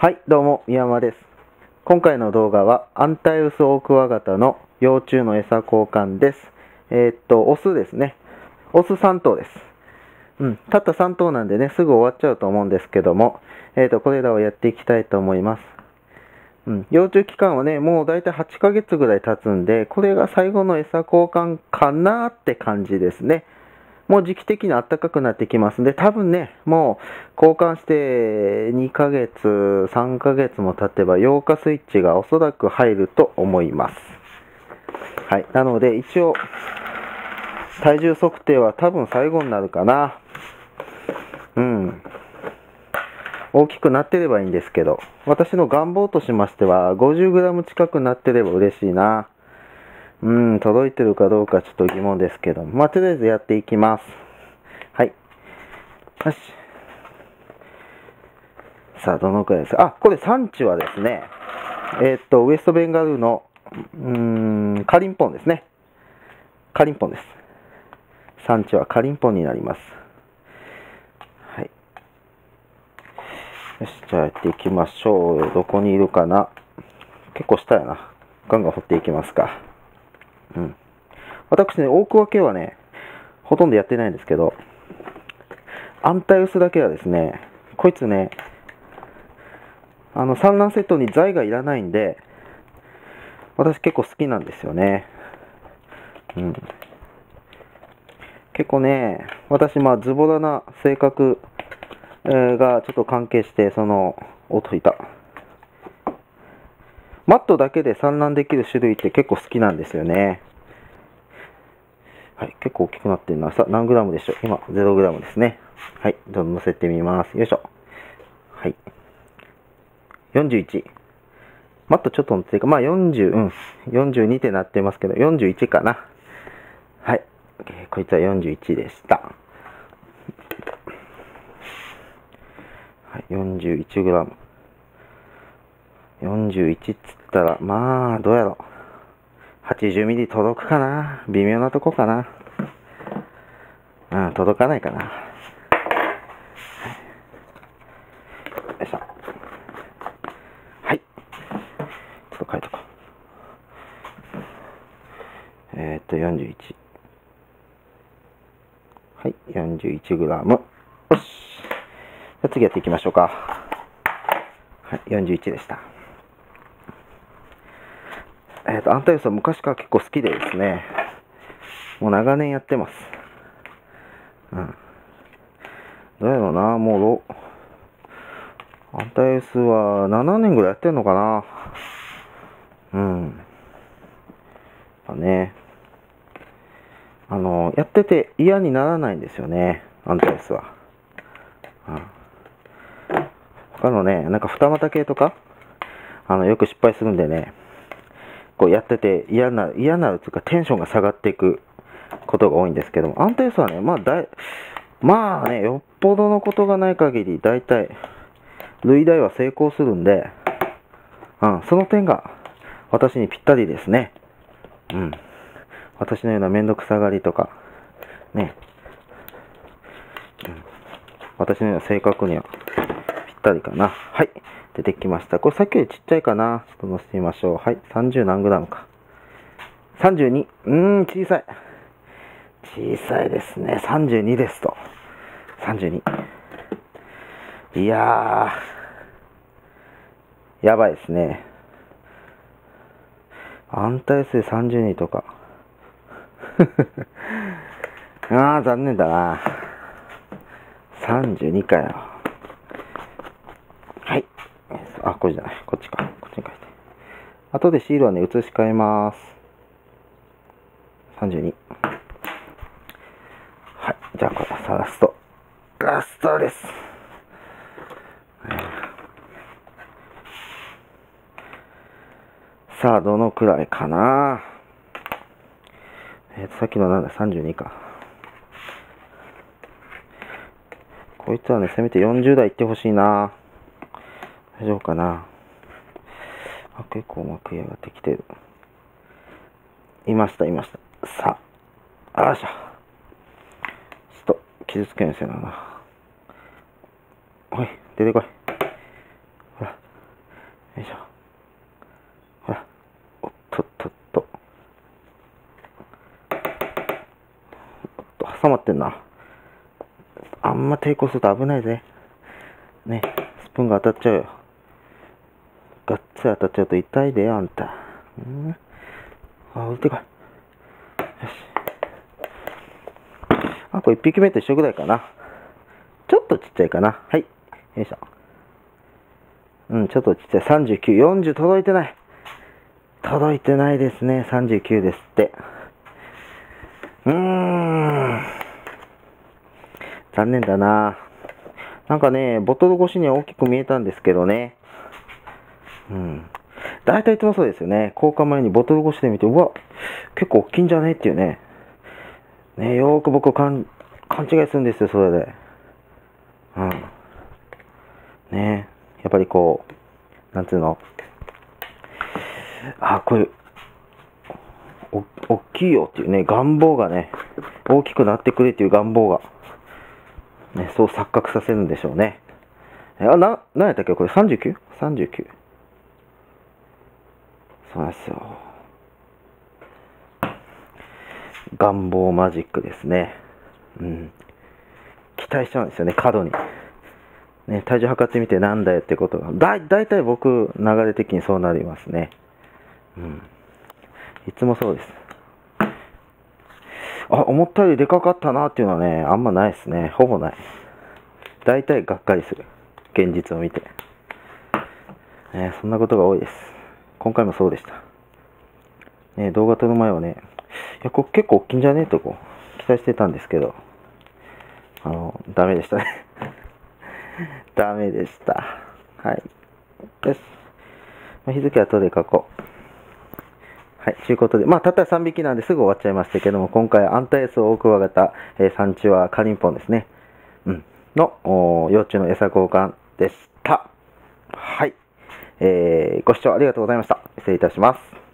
はい、どうも、宮山です。今回の動画は、アンタイウスオオクワガタの幼虫の餌交換です。えーっと、オスですね。オス3頭です。うん、たった3頭なんでね、すぐ終わっちゃうと思うんですけども、えーっと、これらをやっていきたいと思います。うん、幼虫期間はね、もうだいたい8ヶ月ぐらい経つんで、これが最後の餌交換かなーって感じですね。もう時期的に暖かくなってきますんで、多分ね、もう交換して2ヶ月、3ヶ月も経てば、溶化スイッチがおそらく入ると思います。はい。なので、一応、体重測定は多分最後になるかな。うん。大きくなってればいいんですけど、私の願望としましては、50g 近くなってれば嬉しいな。うん、届いてるかどうかちょっと疑問ですけど、まあ、とりあえずやっていきます。はい。よし。さあ、どのくらいですか？あ、これ産地はですね、えーっと、ウエストベンガルーの、うん、カリンポンですね。カリンポンです。産地はカリンポンになります。はい。よし、じゃあやっていきましょう。どこにいるかな？結構下やな。ガンガン掘っていきますか。うん。私ね、大桑系はね、ほとんどやってないんですけど、アンタイウスだけはですね、こいつね、あの、産卵セットに材がいらないんで、私結構好きなんですよね。うん。結構ね、私、まあ、ズボラな性格、えーがちょっと関係して、その、音いた。マットだけで産卵できる種類って結構好きなんですよね。はい、結構大きくなってるな。さ、何グラムでしょう？今、0グラムですね。はい、どんどん乗せてみます。よいしょ。はい。41。マットちょっと乗ってるか、まあ40、うん。42ってなってますけど、41かな。はい。えーこいつは41でした。はい、41グラム。41っつったら、まあ、どうやろ。80ミリ届くかな微妙なとこかなうん、届かないかな。よいしょ。はい。ちょっと書いとこう。えー、っと、41。はい、41グラム。よし。じゃ次やっていきましょうか。はい、41でした。えっ、と、アンタイウスは昔から結構好きでですね、もう長年やってます。うん。どうやろうな、もう、アンタイウスは7年ぐらいやってんのかな。うん。やっぱね、あの、やってて嫌にならないんですよね、アンタイウスは。うん。他のね、なんか二股系とか、あの、よく失敗するんでね、こうやってて嫌な、嫌なるというかテンションが下がっていくことが多いんですけども、安定数はね、まあだい、まあね、よっぽどのことがない限り、だいたい、類題は成功するんで、うん、その点が私にぴったりですね。うん。私のようなめんどくさがりとか、ね、うん、私のような性格にはったりかな。はい。出てきました。これさっきよりちっちゃいかな。ちょっと乗せてみましょう。はい。30何グラムか。32。うーん、小さい。小さいですね。32ですと。32。いやー。やばいですね。安泰数32とか。ああ、残念だな。32かよ。はい。あ、これじゃない。こっちか。こっちに書いて。後でシールはね、移し替えます。32。はい。じゃあ、これ、さラスト。ラストです。さあ、どのくらいかなえーと、さっきのなんだ、32か。こいつはね、せめて40代いってほしいな大丈夫かな？あ、結構うまく上がってきてる。いました、いました。さあ、あらしゃ。ちょっと、傷つけんせなな。おい、出てこい。ほら、よいしょ。ほら。おっとっとっと。おっと、挟まってんな。あんま抵抗すると危ないぜ。ね、スプーンが当たっちゃうよ。がっつ当たっと痛いでよ、あんた。うん？あ、打ってこい。よし。あ、これ1匹目と一緒ぐらいかな。ちょっとちっちゃいかな。はい。よいしょ。うん、ちょっとちっちゃい。39、40届いてない。届いてないですね。39ですって。うーん。残念だな。なんかね、ボトル越しには大きく見えたんですけどね。うん。大体いつもそうですよね。交換前にボトル越しで見て、うわ、結構大きいんじゃねっていうね。ねよーく僕勘、勘違いするんですよ、それで。うん。ねやっぱりこう、なんつうの。あ、こういう、お、大きいよっていうね、願望がね、大きくなってくれっていう願望が、ね、そう錯覚させるんでしょうね。あ、な、何やったっけこれ？39?39。そうなんですよ。願望マジックですね。うん。期待しちゃうんですよね、過度に。ね、体重測ってみてなんだよってことが。だ、だいたい僕、流れ的にそうなりますね。うん。いつもそうです。あ、思ったよりでかかったなっていうのはね、あんまないですね。ほぼない。だいたいがっかりする。現実を見て。ね、そんなことが多いです。今回もそうでした。ね、動画撮る前はね、いや、これ結構大きいんじゃね？えとこう、期待してたんですけど、あの、ダメでしたね ダメでした。はい。よし。日付は後で書こう。はい。ということで、まあ、たった3匹なんですぐ終わっちゃいましたけども、今回、アンタエスオオクワガタ、えー、産地はカリンポンですね。うん。の、幼虫の餌交換でした。はい。えー、ご視聴ありがとうございました。失礼いたします。